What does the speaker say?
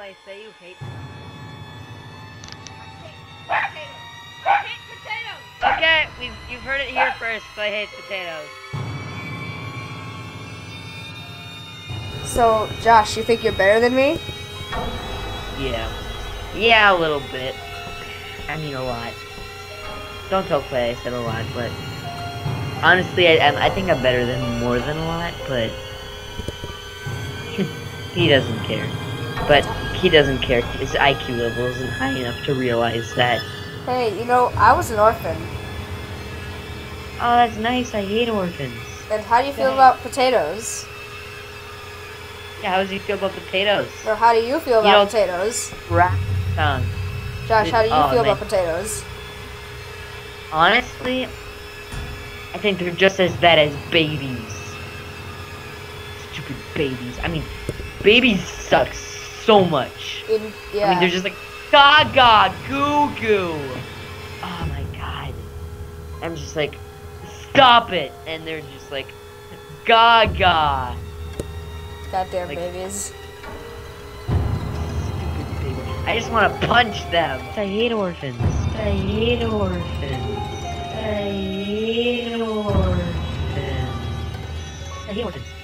Clay, say you hate. Okay, we've you've heard it here first. Clay hates potatoes. So, Josh, you think you're better than me? Yeah. Yeah, a little bit. I mean, a lot. Don't tell Clay I said a lot, but honestly, I, I I think I'm better than more than a lot, but he doesn't care. But he doesn't care. His IQ level isn't high enough to realize that. Hey, you know, I was an orphan. Oh, that's nice. I hate orphans. And how do you feel about potatoes? Yeah, how does he feel about potatoes? Or how do you feel You about know- potatoes? Rat tongue. Josh, how do you Oh, feel man. about potatoes? Honestly, I think they're just as bad as babies. Stupid babies. I mean, babies suck so much. In yeah. I mean, they're just like gaga, goo goo. Oh my god. I'm just like, stop it. And they're just like, gaga. goddamn like- babies. Stupid baby. I just want to punch them. I hate orphans. I hate orphans. I hate orphans. I hate orphans.